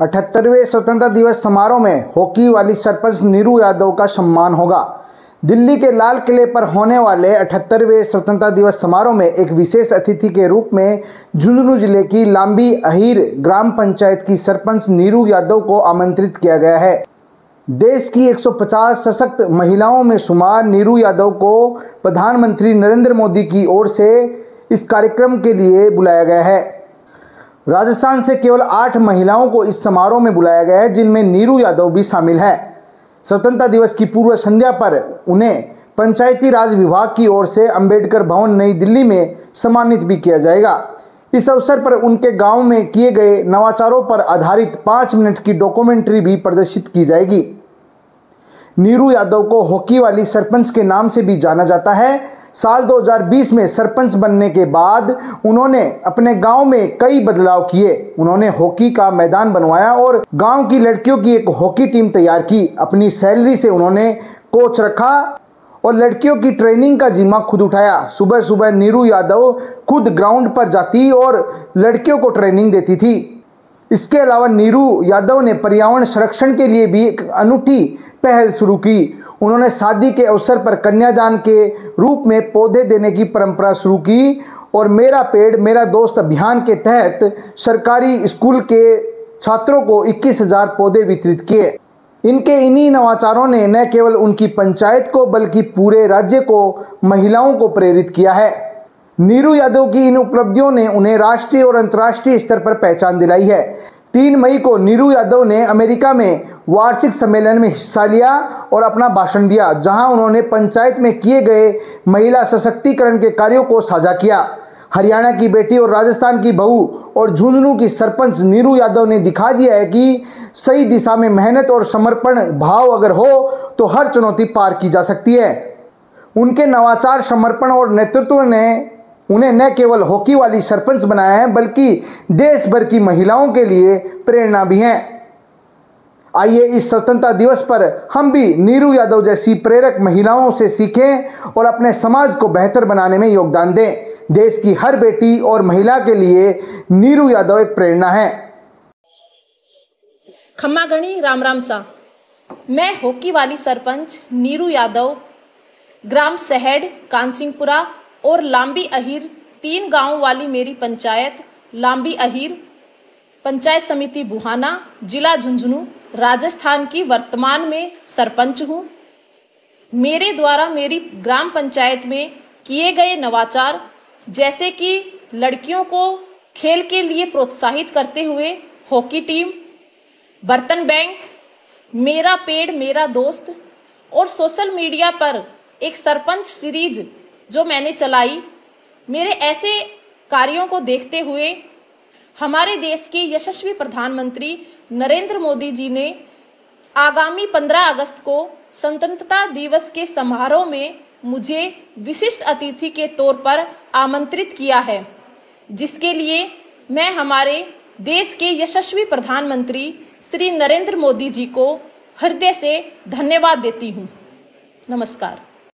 अठहत्तरवें स्वतंत्रता दिवस समारोह में हॉकी वाली सरपंच नीरू यादव का सम्मान होगा। दिल्ली के लाल किले पर होने वाले अठहत्तरवें स्वतंत्रता दिवस समारोह में एक विशेष अतिथि के रूप में झुंझुनू ज़िले की लांबी अहीर ग्राम पंचायत की सरपंच नीरू यादव को आमंत्रित किया गया है। देश की 150 सशक्त महिलाओं में शुमार नीरू यादव को प्रधानमंत्री नरेंद्र मोदी की ओर से इस कार्यक्रम के लिए बुलाया गया है। राजस्थान से केवल आठ महिलाओं को इस समारोह में बुलाया गया है, जिनमें नीरू यादव भी शामिल है। स्वतंत्रता दिवस की पूर्व संध्या पर उन्हें पंचायती राज विभाग की ओर से अंबेडकर भवन नई दिल्ली में सम्मानित भी किया जाएगा। इस अवसर पर उनके गाँव में किए गए नवाचारों पर आधारित पाँच मिनट की डॉक्यूमेंट्री भी प्रदर्शित की जाएगी। नीरू यादव को हॉकी वाली सरपंच के नाम से भी जाना जाता है। साल 2020 में सरपंच बनने के बाद उन्होंने अपने गाँव में कई बदलाव किए। उन्होंने हॉकी का मैदान बनवाया और गाँव की लड़कियों की एक हॉकी टीम तैयार की। अपनी सैलरी से उन्होंने कोच रखा और लड़कियों की ट्रेनिंग का जिम्मा खुद उठाया। सुबह सुबह नीरू यादव खुद ग्राउंड पर जाती और लड़कियों को ट्रेनिंग देती थी। इसके अलावा नीरू यादव ने पर्यावरण संरक्षण के लिए भी एक अनूठी पहल शुरू की। उन्होंने शादी के अवसर पर कन्यादान के रूप में पौधे देने की परंपरा शुरू की और मेरा पेड़, मेरा दोस्त अभियान के तहत सरकारी स्कूल के छात्रों को इक्कीस हज़ार पौधे वितरित किए। इनके इन्हीं नवाचारों ने न केवल उनकी पंचायत को, बल्कि पूरे राज्य को, महिलाओं को प्रेरित किया है। नीरू यादव की इन उपलब्धियों ने उन्हें राष्ट्रीय और अंतर्राष्ट्रीय स्तर पर पहचान दिलाई है। तीन मई को नीरू यादव ने अमेरिका में वार्षिक सम्मेलन में हिस्सा लिया और अपना भाषण दिया, जहाँ उन्होंने पंचायत में किए गए महिला सशक्तिकरण के कार्यों को साझा किया। हरियाणा की बेटी और राजस्थान की बहू और झुंझुनू की सरपंच नीरू यादव ने दिखा दिया है कि सही दिशा में मेहनत और समर्पण भाव अगर हो तो हर चुनौती पार की जा सकती है। उनके नवाचार, समर्पण और नेतृत्व ने उन्हें न केवल हॉकी वाली सरपंच बनाया है, बल्कि देश भर की महिलाओं के लिए प्रेरणा भी हैं। आइए इस स्वतंत्रता दिवस पर हम भी नीरू यादव जैसी प्रेरक महिलाओं से सीखें और अपने समाज को बेहतर बनाने में योगदान दें। देश की हर बेटी और महिला के लिए नीरू यादव एक प्रेरणा है। खम्मा गणी, राम राम सा। मैं हॉकी वाली सरपंच नीरू यादव, ग्राम सहड कानसिंहपुरा और लांबी अहीर तीन गाँव वाली मेरी पंचायत, लांबी अहीर पंचायत समिति बुहाना, जिला झुंझुनू, राजस्थान की वर्तमान में सरपंच हूँ। मेरे द्वारा मेरी ग्राम पंचायत में किए गए नवाचार, जैसे कि लड़कियों को खेल के लिए प्रोत्साहित करते हुए, हॉकी टीम, बर्तन बैंक, मेरा पेड़, मेरा दोस्त और सोशल मीडिया पर एक सरपंच सीरीज़ जो मैंने चलाई, मेरे ऐसे कार्यों को देखते हुए हमारे देश के यशस्वी प्रधानमंत्री नरेंद्र मोदी जी ने आगामी 15 अगस्त को स्वतंत्रता दिवस के समारोह में मुझे विशिष्ट अतिथि के तौर पर आमंत्रित किया है, जिसके लिए मैं हमारे देश के यशस्वी प्रधानमंत्री श्री नरेंद्र मोदी जी को हृदय से धन्यवाद देती हूँ। नमस्कार।